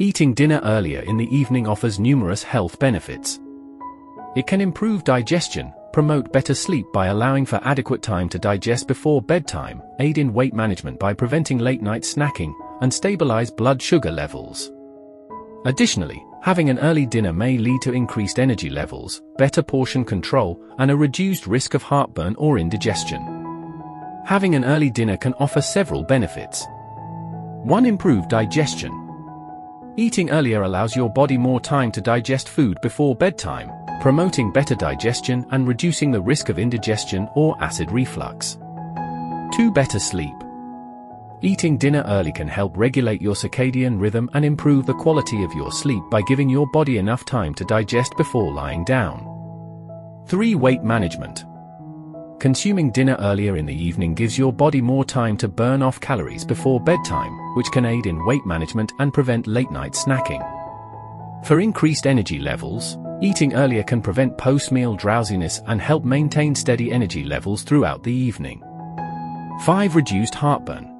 Eating dinner earlier in the evening offers numerous health benefits. It can improve digestion, promote better sleep by allowing for adequate time to digest before bedtime, aid in weight management by preventing late-night snacking, and stabilize blood sugar levels. Additionally, having an early dinner may lead to increased energy levels, better portion control, and a reduced risk of heartburn or indigestion. Having an early dinner can offer several benefits. 1. Improved digestion. Eating earlier allows your body more time to digest food before bedtime, promoting better digestion and reducing the risk of indigestion or acid reflux. 2. Better sleep. Eating dinner early can help regulate your circadian rhythm and improve the quality of your sleep by giving your body enough time to digest before lying down. 3. Weight management. Consuming dinner earlier in the evening gives your body more time to burn off calories before bedtime, which can aid in weight management and prevent late-night snacking. For increased energy levels, eating earlier can prevent post-meal drowsiness and help maintain steady energy levels throughout the evening. 5. Reduced heartburn.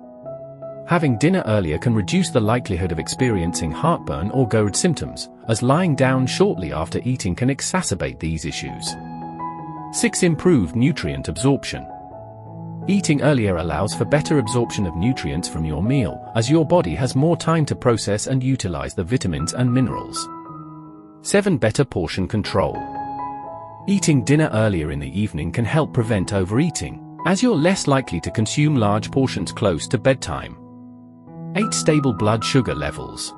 Having dinner earlier can reduce the likelihood of experiencing heartburn or GERD symptoms, as lying down shortly after eating can exacerbate these issues. 6. Improved nutrient absorption. Eating earlier allows for better absorption of nutrients from your meal, as your body has more time to process and utilize the vitamins and minerals. 7. Better portion control. Eating dinner earlier in the evening can help prevent overeating, as you're less likely to consume large portions close to bedtime. 8. Stable blood sugar levels.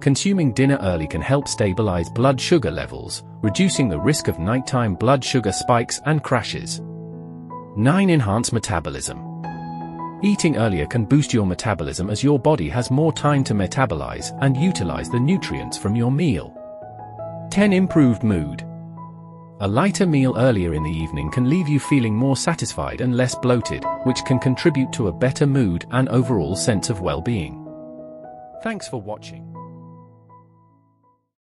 Consuming dinner early can help stabilize blood sugar levels, reducing the risk of nighttime blood sugar spikes and crashes. 9. Enhance metabolism. Eating earlier can boost your metabolism as your body has more time to metabolize and utilize the nutrients from your meal. 10. Improved mood. A lighter meal earlier in the evening can leave you feeling more satisfied and less bloated, which can contribute to a better mood and overall sense of well-being. Thanks for watching.